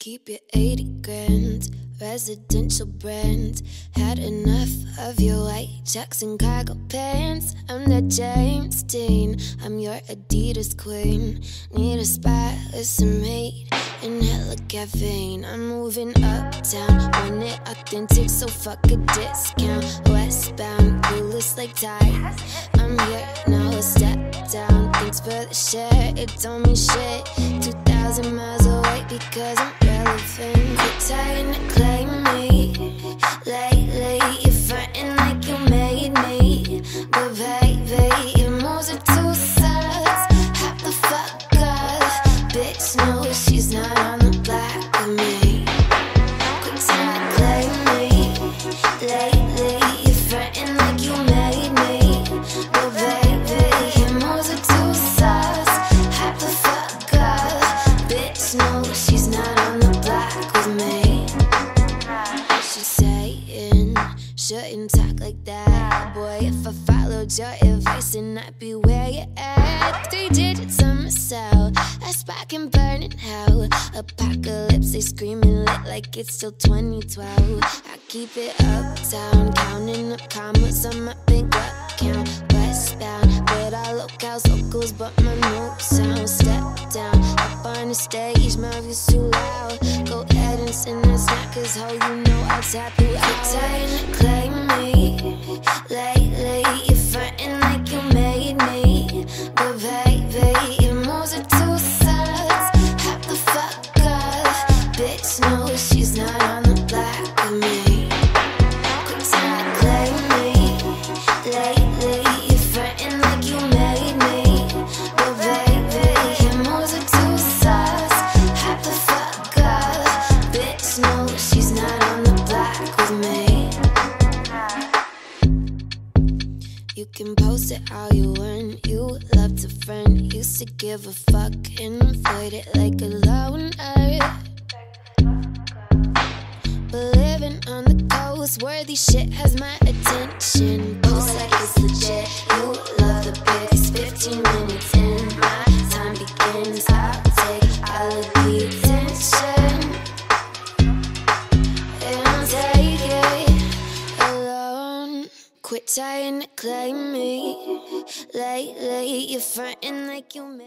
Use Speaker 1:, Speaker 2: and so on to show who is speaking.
Speaker 1: Keep your 80 grand, residential brand. Had enough of your white chucks and cargo pants. I'm that James Dean, I'm your Adidas queen. Need a spot with some heat and hella caffeine. I'm moving uptown, want it authentic, so fuck a discount. Westbound, clueless like tide. I'm here now, a step down. Thanks for the share, it don't mean shit. 2,000 miles away because I'm relevant. Quit trying to like that. Boy, if I followed your advice, then I'd be where you at. Three digits on my cell, a spark and burn in hell. Apocalypse, they screaming lit like it's still 2012. I keep it uptown, counting up commas on my big account. Westbound, but I locals, locals, but my moves sound. Step down, up on the stage, my views too loud. Go ahead and send that snack, cause how you know I'll tap you out. To claim me. Give a fuck and fight it like a loner. On the coast, worthy shit has my attention. Post like it's legit. You love the pics. 15 minutes in, my time begins. I'll take all of the attention. And I'll take it alone. Quit trying to claim me. Lately, you're fronting like you.